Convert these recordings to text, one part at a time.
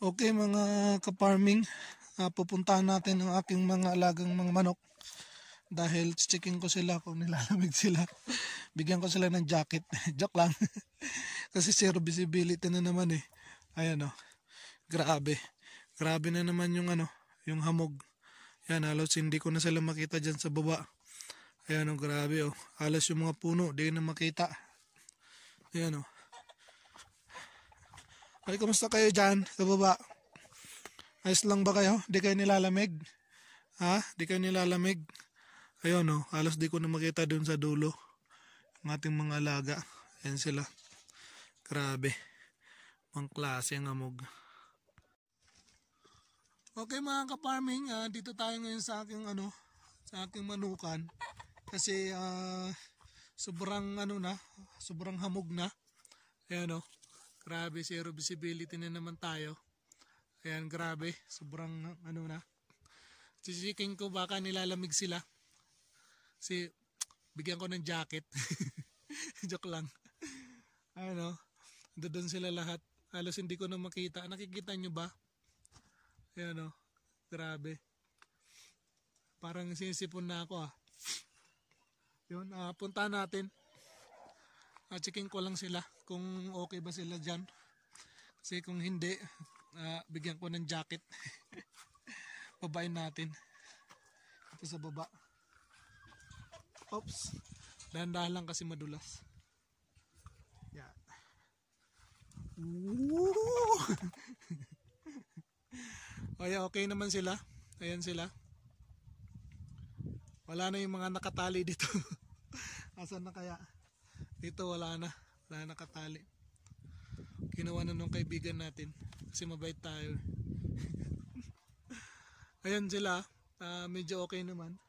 Okay mga ka-farming, ah, pupuntahan natin ang aking mga alagang mga manok dahil checking ko sila kung nilalamig sila. Bigyan ko sila ng jacket. Joke lang. Kasi zero visibility na naman eh. Ayan oh. Grabe. Grabe na naman yung ano, yung hamog. Yan, halos hindi ko na sila makita dyan sa baba. Ayan oh, grabe oh. Halos yung mga puno, di na makita. Ayan oh. Ay, kumusta kayo dyan sa baba? Ayos lang ba kayo? Di kayo nilalamig? Ha? Di kayo nilalamig? Ayun no, halos di ko na makita dun sa dulo. Ang ating mga alaga. Ayan sila. Grabe. Pang klase ang amog. Okay mga ka-farming, ah, dito tayo ngayon sa aking ano, sa aking manukan. Kasi ah, sobrang ano na, sobrang hamog na. Ayan o. Grabe, zero visibility na naman tayo. Ayan, grabe. Sobrang ano na. Sisiking ko baka nilalamig sila. Kasi bigyan ko ng jacket. Joke lang. Ano, doon sila lahat. Halos hindi ko na makita. Nakikita nyo ba? Ayan o. Grabe. Parang sinisipon na ako ah. Yun, ah, punta natin. Uh, checking ko lang sila kung okay ba sila dyan. Kasi kung hindi, uh, bigyan ko ng jacket. Babain natin. Ito sa baba. Oops. Dahan-dahan lang kasi madulas. Yan. Woo! okay, okay naman sila. Ayan sila. Wala na yung mga nakatali dito. Asan na kaya? Dito wala na. Wala na nakatali. Ginawa na nung kaibigan natin. Kasi mabait tayo. Ayan sila. Uh, medyo okay naman.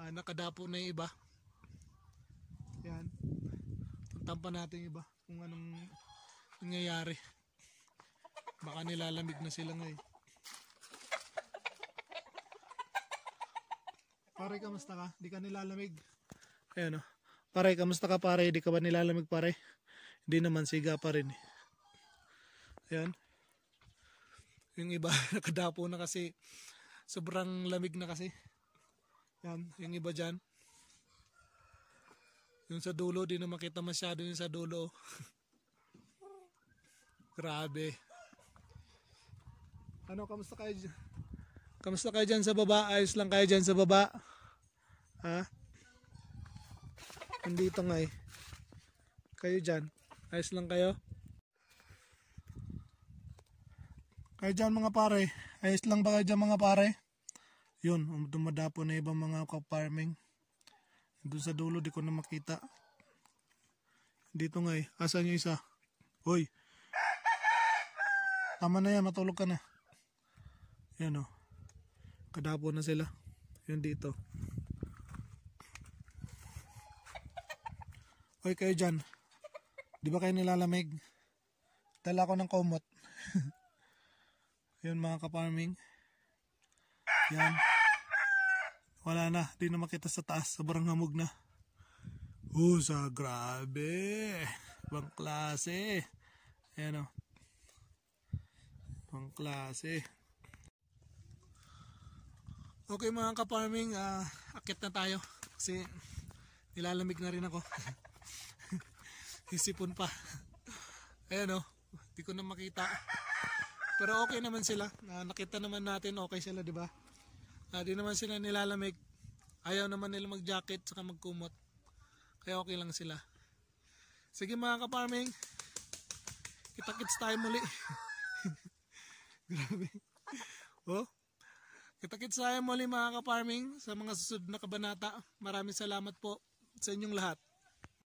Uh, nakadapo na yung iba. Yan. Puntan pa natin iba. Kung anong nangyayari. Baka nilalamig na sila ngayon. Pare, kamusta ka? Di ka nilalamig? Ayan o. Oh. Pare, kamusta ka pare? Di ka ba nilalamig pare? Hindi naman, siga pa rin. Eh. Ayan. Yung iba, nakadapo na kasi. Sobrang lamig na kasi. Yan, yung iba dyan. Yung sa dulo, di na makita masyado yung sa dulo. Grabe. Ano, kamusta kayo dyan? Kamusta kayo dyan sa baba? Ayos lang kayo dyan sa baba? Ha? Nandito nga eh. Kayo dyan. Ayos lang kayo. Kayo dyan mga pare. Ayos lang ba kayo dyan mga pare? Yun, um, dumadapo na ibang mga farming. Doon sa dulo di ko na makita. Dito nga eh. Asan yung isa? Hoy. Tama na yan, matulog ka na. Yan o. Oh. Kadapo na sila. Yun dito. Hoy kayo dyan. Di ba kayo nilalamig? Dala ko ng komot. Yun mga ka-farming. Yan. Wala na. Di na makita sa taas. Sobrang hamog na. Oh, sa grabe. Ibang klase. Ayan o. Oh. Ibang klase. Okay mga ka-farming. Uh, akit na tayo. Kasi nilalamig na rin ako. Isipon pa. Ayan o. Oh, di ko na makita. Pero okay naman sila. Uh, nakita naman natin okay sila, di ba? Uh, di naman sila nilalamig. Ayaw naman nila mag-jacket saka magkumot. Kaya okay lang sila. Sige mga ka-farming. Kita-kits tayo muli. Grabe. Oh. Kita-kits tayo muli mga ka-farming sa mga susunod na kabanata. Maraming salamat po sa inyong lahat.